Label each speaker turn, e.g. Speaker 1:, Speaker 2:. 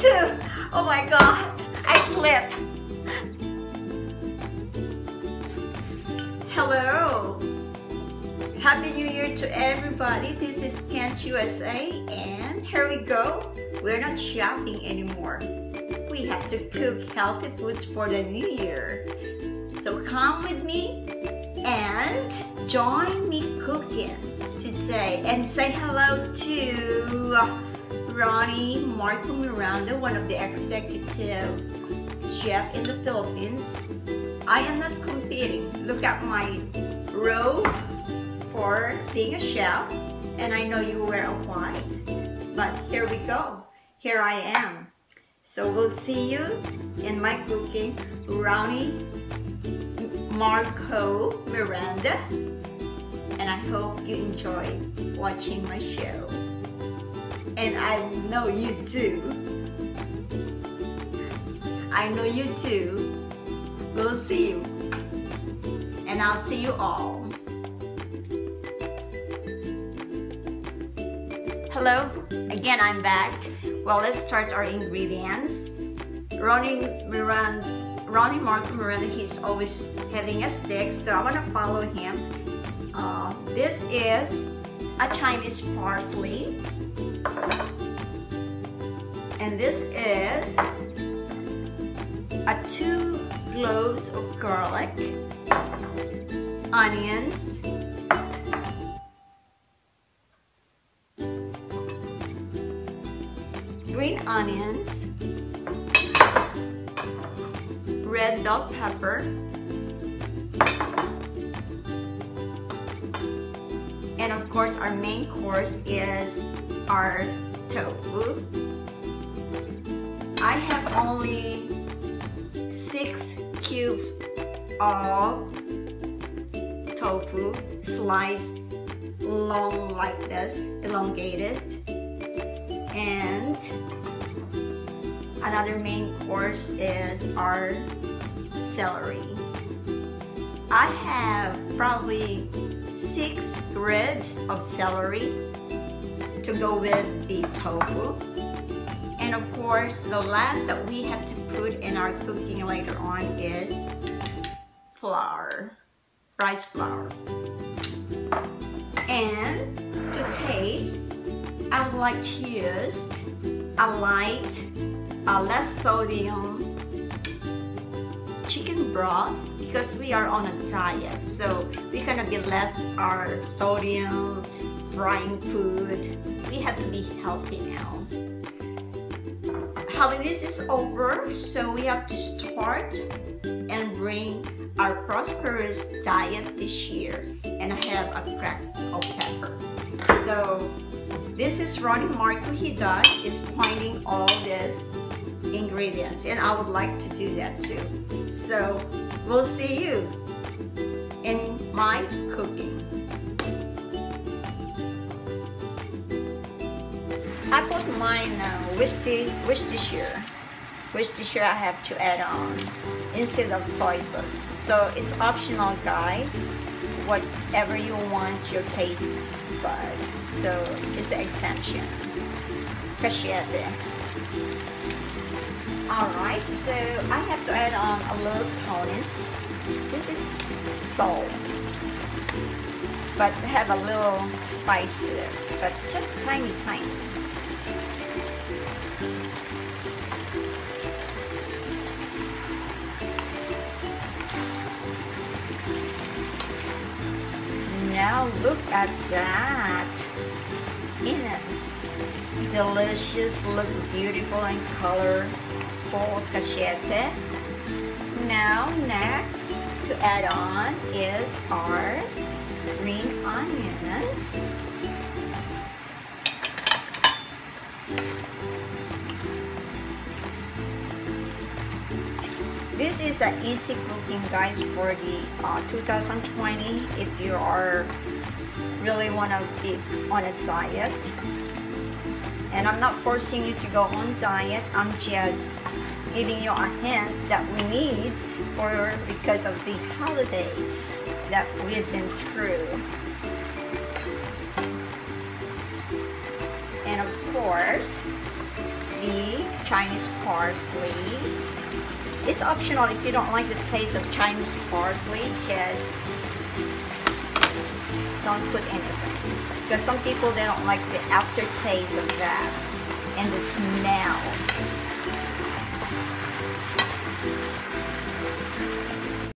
Speaker 1: too. Oh my god, I slipped. Hello. Happy New Year to everybody. This is Khent USA and here we go. We're not shopping anymore. We have to cook healthy foods for the new year. So come with me and join me cooking today and say hello to Ronnie Marco Miranda, one of the executive chef in the Philippines. I am not competing. Look at my robe for being a chef and I know you wear a white but here we go. Here I am. So we'll see you in my cooking. Ronnie Marco Miranda and I hope you enjoy watching my show and I know you too. I know you too. We'll see you. And I'll see you all. Hello, again I'm back. Well, let's start our ingredients. Ronnie Miranda, Ronnie Marco Miranda, he's always having a stick, so I want to follow him. Uh, this is a Chinese parsley. And this is a two cloves of garlic, onions, green onions, red bell pepper, and of course our main course is our tofu. I have only six cubes of tofu sliced long like this, elongated. And another main course is our celery. I have probably six ribs of celery to go with the tofu. And of course, the last that we have to put in our cooking later on is flour, rice flour. And to taste, I would like to use a light, a less sodium chicken broth because we are on a diet. So we're gonna be less our sodium, frying food. We have to be healthy now. Holidays is over, so we have to start and bring our prosperous diet this year. And I have a crack of pepper. So this is Ronnie Marco. He does is pointing all these ingredients, and I would like to do that too. So we'll see you in my cooking. I put mine uh, Worcestershire, Worcestershire. I have to add on instead of soy sauce. So it's optional guys, whatever you want your taste bud. So it's an exemption. Cacciate. Alright, so I have to add on a little Tony's. This is salt, but have a little spice to it, but just tiny, tiny. Now look at that. Isn't it delicious, look beautiful and colorful cachete. Now next to add on is our green onions. This is an easy cooking guys for the uh, 2020 if you are really want to be on a diet. And I'm not forcing you to go on diet. I'm just giving you a hint that we need for because of the holidays that we've been through. And of course, the Chinese parsley. It's optional if you don't like the taste of Chinese parsley, just don't put anything. Because some people, they don't like the aftertaste of that and the smell.